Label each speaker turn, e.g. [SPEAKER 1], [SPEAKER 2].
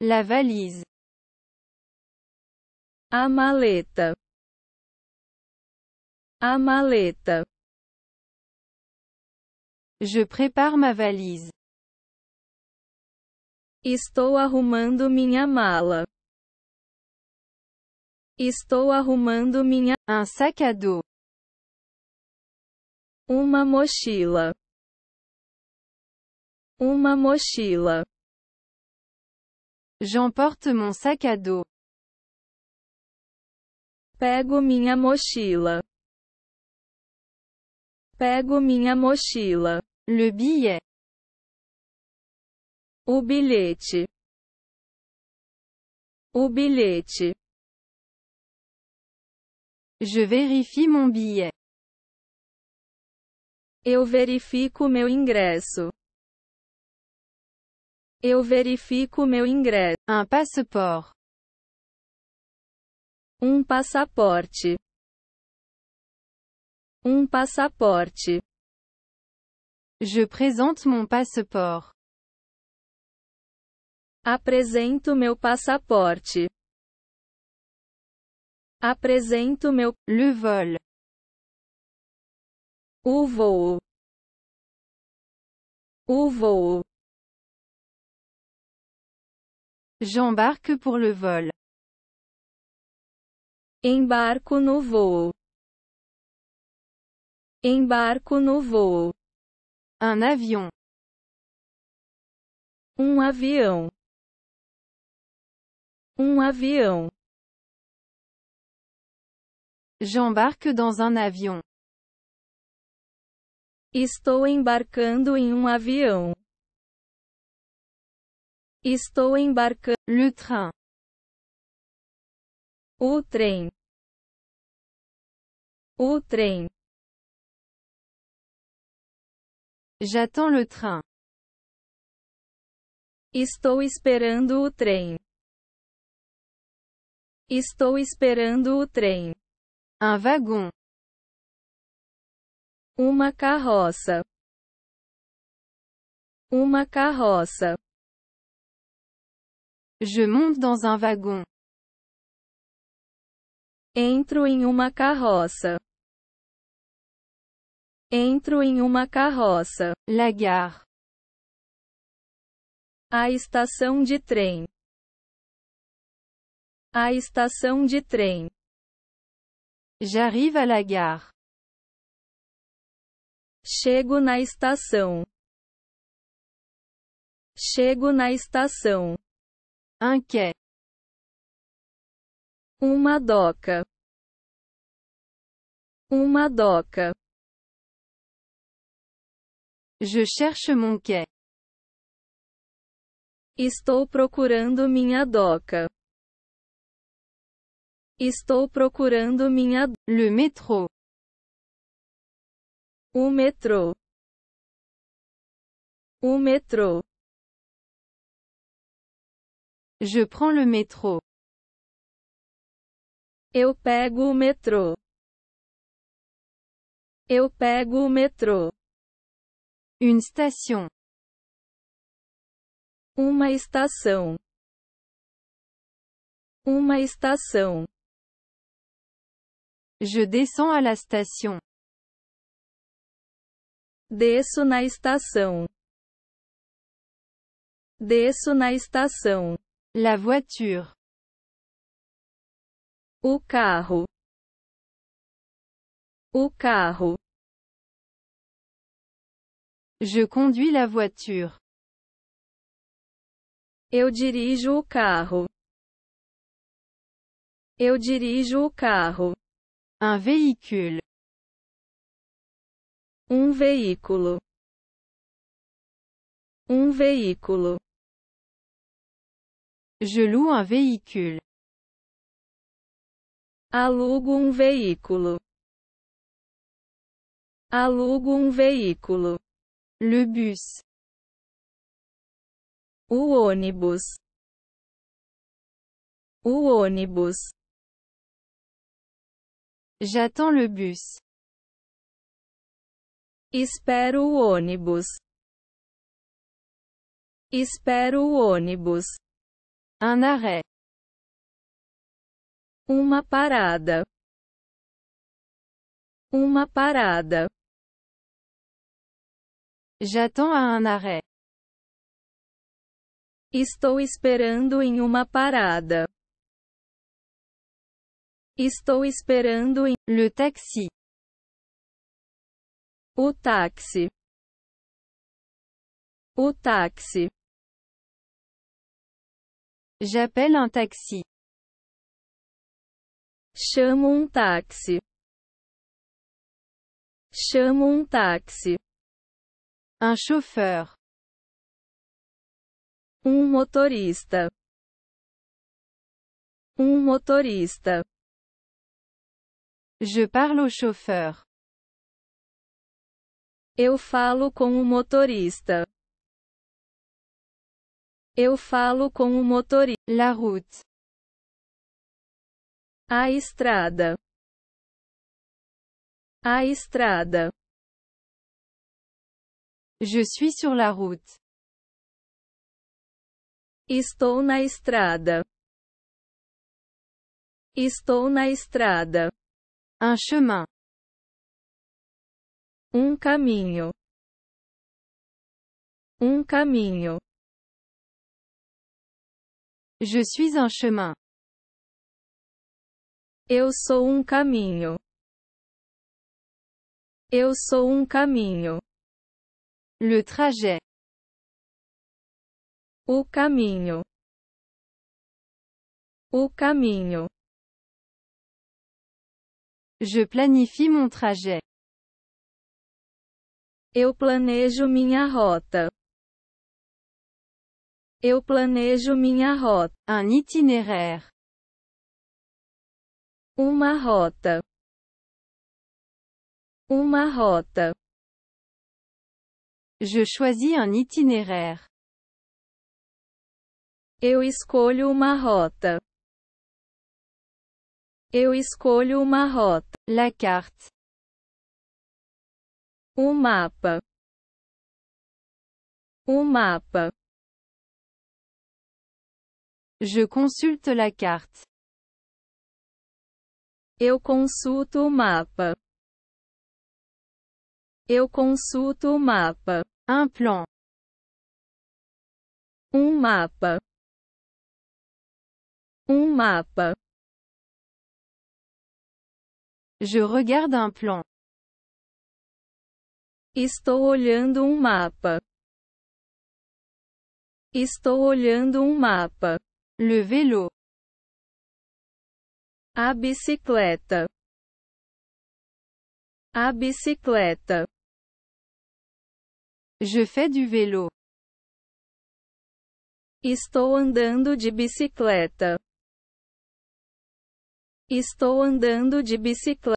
[SPEAKER 1] La valise.
[SPEAKER 2] A maleta. A maleta.
[SPEAKER 1] Je prépare ma valise.
[SPEAKER 2] Estou arrumando minha mala. Estou arrumando minha.
[SPEAKER 1] Un sac à dos.
[SPEAKER 2] Uma mochila. Uma mochila.
[SPEAKER 1] J'emporte mon sac à dos.
[SPEAKER 2] Pego minha mochila. Pego minha mochila.
[SPEAKER 1] Le billet.
[SPEAKER 2] O bilhete. O bilhete.
[SPEAKER 1] Je vérifie mon billet.
[SPEAKER 2] Eu verifico meu ingresso. Eu verifico meu ingresso.
[SPEAKER 1] Un passeport.
[SPEAKER 2] Um passaporte. Um passaporte.
[SPEAKER 1] Je présente mon passeport.
[SPEAKER 2] Apresento meu passaporte. Apresento meu.
[SPEAKER 1] Le vol.
[SPEAKER 2] O voo. O voo.
[SPEAKER 1] J'embarque pour le vol.
[SPEAKER 2] Embarco no voo. Embarco no voo.
[SPEAKER 1] Un avion.
[SPEAKER 2] Um avião. Um avião.
[SPEAKER 1] J'embarque dans un avion.
[SPEAKER 2] Estou embarcando em um avião. Estou embarcando.
[SPEAKER 1] Le train.
[SPEAKER 2] O trem. O trem.
[SPEAKER 1] J'attends le train.
[SPEAKER 2] Estou esperando o trem. Estou esperando o trem.
[SPEAKER 1] Un wagon.
[SPEAKER 2] Uma carroça. Uma carroça.
[SPEAKER 1] Je monte dans un wagon.
[SPEAKER 2] Entro em uma carroça. Entro em uma carroça.
[SPEAKER 1] La gare.
[SPEAKER 2] A estação de trem. A estação de trem.
[SPEAKER 1] J'arrive à la gare.
[SPEAKER 2] Chego na estação. Chego na estação.
[SPEAKER 1] Un quai.
[SPEAKER 2] Uma doca. Uma doca.
[SPEAKER 1] Je cherche mon quai.
[SPEAKER 2] Estou procurando minha doca. Estou procurando minha.
[SPEAKER 1] Le métro.
[SPEAKER 2] O metrô. O metrô.
[SPEAKER 1] Je prends le métro.
[SPEAKER 2] Eu pego o metrô. Eu pego o metrô.
[SPEAKER 1] Une station.
[SPEAKER 2] Uma estação. Uma estação.
[SPEAKER 1] Je descends à la station.
[SPEAKER 2] Desço na estação. Desço na estação.
[SPEAKER 1] La voiture.
[SPEAKER 2] O carro. O carro.
[SPEAKER 1] Je conduis la voiture.
[SPEAKER 2] Eu dirijo o carro. Eu dirijo o carro.
[SPEAKER 1] Un véhicule.
[SPEAKER 2] Um veículo. Um veículo.
[SPEAKER 1] Je loue un véhicule.
[SPEAKER 2] Alugo um veículo. Alugo um veículo.
[SPEAKER 1] Le bus.
[SPEAKER 2] O ônibus. O ônibus.
[SPEAKER 1] J'attends le bus.
[SPEAKER 2] Espero o ônibus. Espero o ônibus.
[SPEAKER 1] Un arrêt.
[SPEAKER 2] Uma parada. Uma parada.
[SPEAKER 1] J'attends à un arrêt.
[SPEAKER 2] Estou esperando em uma parada. Estou esperando em
[SPEAKER 1] Le taxi.
[SPEAKER 2] o táxi. O táxi.
[SPEAKER 1] J'appelle un taxi.
[SPEAKER 2] Chamo um táxi. Chamo um táxi.
[SPEAKER 1] Un chauffeur.
[SPEAKER 2] Um motorista. Um motorista.
[SPEAKER 1] Je parle au chauffeur.
[SPEAKER 2] Eu falo com o motorista. Eu falo com o motorista.
[SPEAKER 1] La route.
[SPEAKER 2] A estrada. A estrada.
[SPEAKER 1] Je suis sur la route.
[SPEAKER 2] Estou na estrada. Estou na estrada.
[SPEAKER 1] Un chemin.
[SPEAKER 2] Um caminho. Um caminho.
[SPEAKER 1] Je suis un chemin.
[SPEAKER 2] Eu sou um caminho. Eu sou um caminho.
[SPEAKER 1] Le trajet.
[SPEAKER 2] O caminho. O caminho.
[SPEAKER 1] Je planifie mon trajet.
[SPEAKER 2] Eu planejo minha rota. Eu planejo minha rota.
[SPEAKER 1] Un itinéraire.
[SPEAKER 2] Uma rota. Uma rota.
[SPEAKER 1] Je choisis un itinéraire.
[SPEAKER 2] Eu escolho uma rota. Eu escolho uma rota.
[SPEAKER 1] La carte.
[SPEAKER 2] Um mapa. Um mapa.
[SPEAKER 1] Je consulte la carte.
[SPEAKER 2] Eu consulto o mapa. Eu consulto o mapa.
[SPEAKER 1] Un plan.
[SPEAKER 2] Um mapa. Um mapa.
[SPEAKER 1] Je regarde un plan.
[SPEAKER 2] Estou olhando um mapa. Estou olhando um mapa.
[SPEAKER 1] Le vélo.
[SPEAKER 2] A bicicleta. A bicicleta.
[SPEAKER 1] Je fais du vélo.
[SPEAKER 2] Estou andando de bicicleta. Estou andando de bicicleta.